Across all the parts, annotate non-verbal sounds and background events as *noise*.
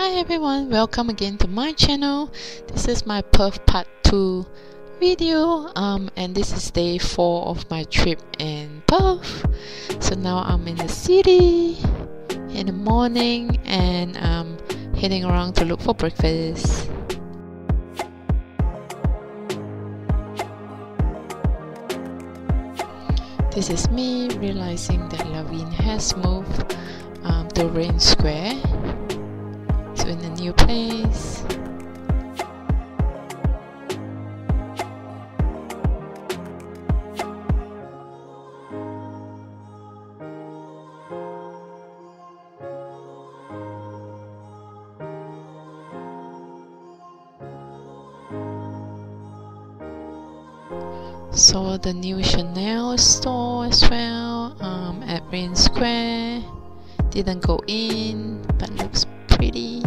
Hi everyone, welcome again to my channel. This is my Perth part 2 video um, and this is day 4 of my trip in Perth. So now I'm in the city in the morning and I'm heading around to look for breakfast. This is me realizing that Laveen has moved um, to Raine Square in a new place. Saw the new Chanel store as well um, at Raine Square. Didn't go in but looks pretty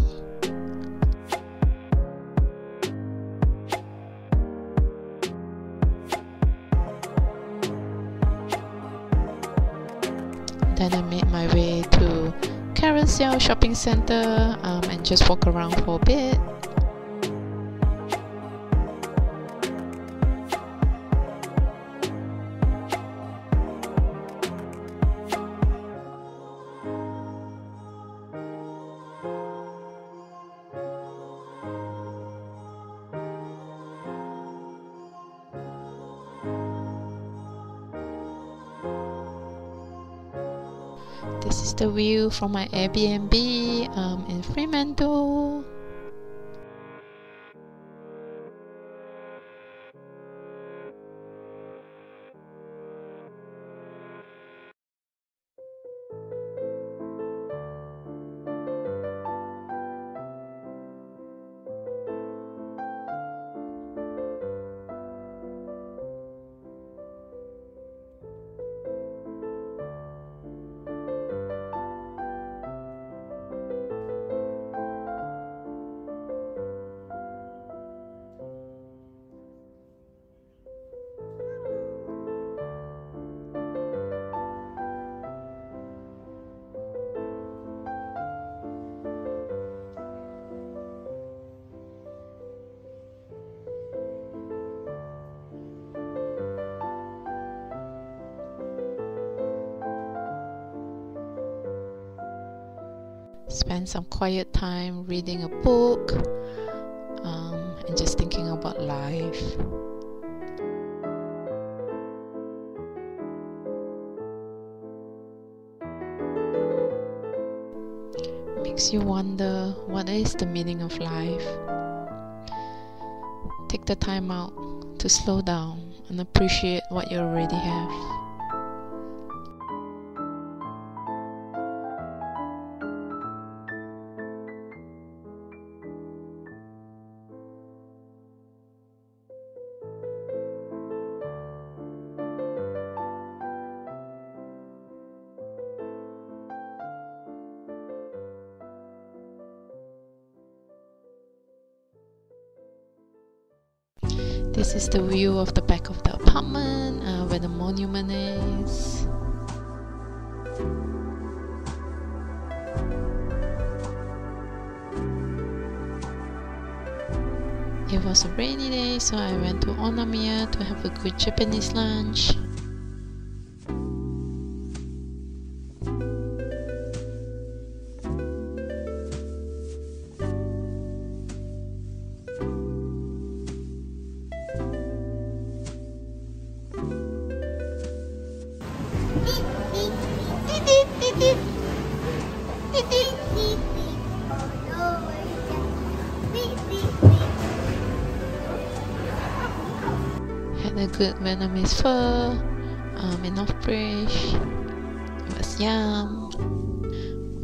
Carousel Shopping Center um, and just walk around for a bit This is the view from my Airbnb um, in Fremantle. Spend some quiet time reading a book um, and just thinking about life. Makes you wonder what is the meaning of life. Take the time out to slow down and appreciate what you already have. This is the view of the back of the apartment uh, where the monument is. It was a rainy day, so I went to Ohnamiya to have a good Japanese lunch. Good Vietnamese pho um, in Northbridge. It was yum.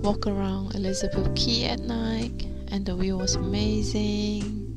Walk around Elizabeth Quay at night, and the view was amazing.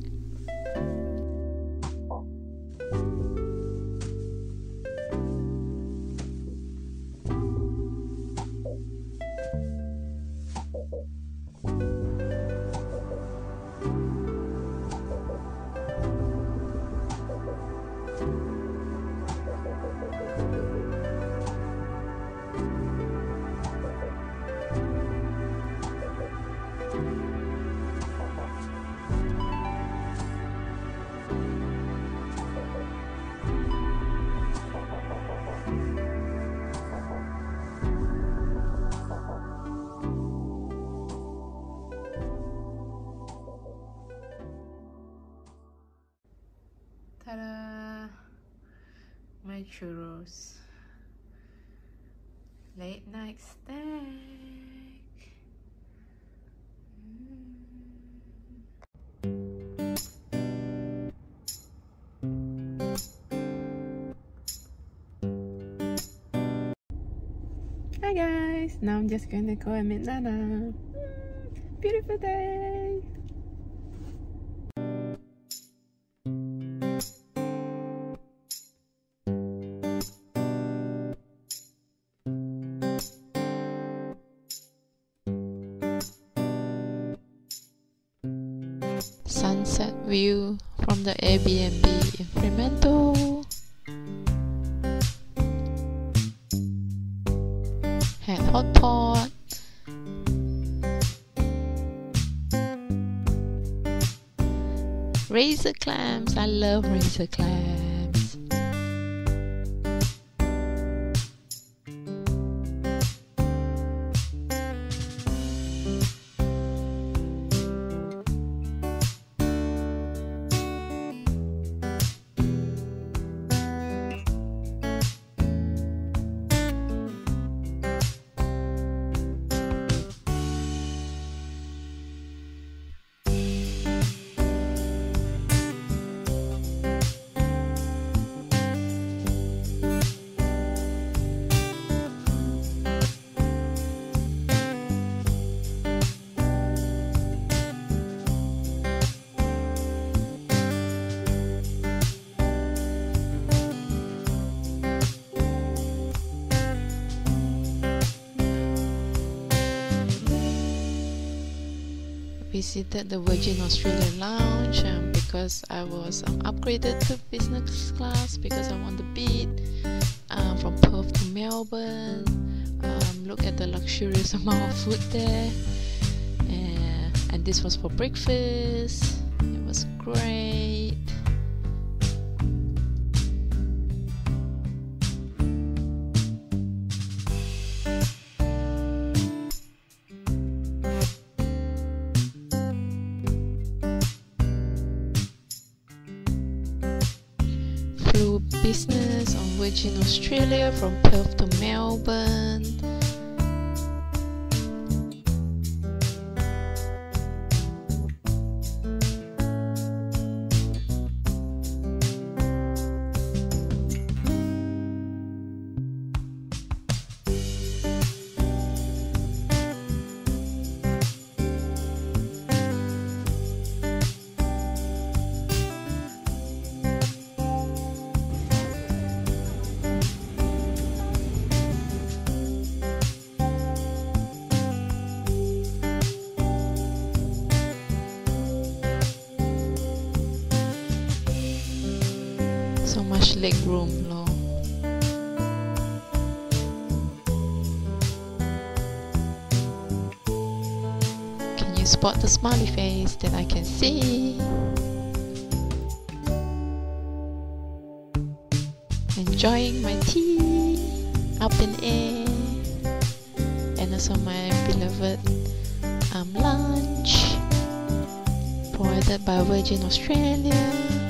Churros. Late night snack. Hi guys, now I'm just gonna go and meet Nana. Beautiful day! Sunset view from the Airbnb in Fremantle. Had hot pot. Razor clams. I love razor clams. Visited the Virgin Australia Lounge um, because I was um, upgraded to business class because I want the beat um, from Perth to Melbourne. Um, look at the luxurious *laughs* amount of food there, and, and this was for breakfast. It was great. Business on Virgin Australia from Perth to Melbourne. Leg room lor. Can you spot the smiley face that I can see? Enjoying my tea up in air and also my beloved um, lunch provided by Virgin Australia.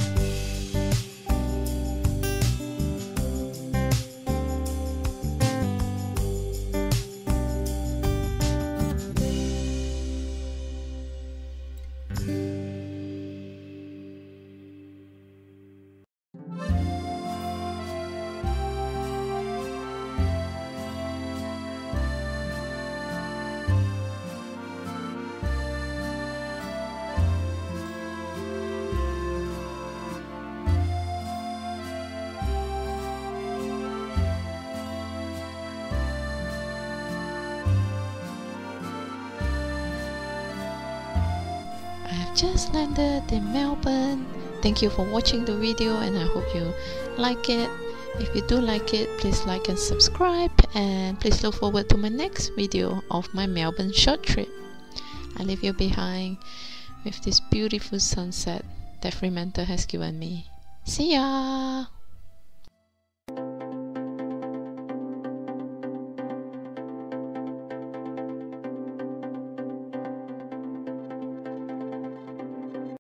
Just landed in Melbourne. Thank you for watching the video and I hope you like it. If you do like it, please like and subscribe and please look forward to my next video of my Melbourne short trip. I leave you behind with this beautiful sunset that Fremantle has given me. See ya!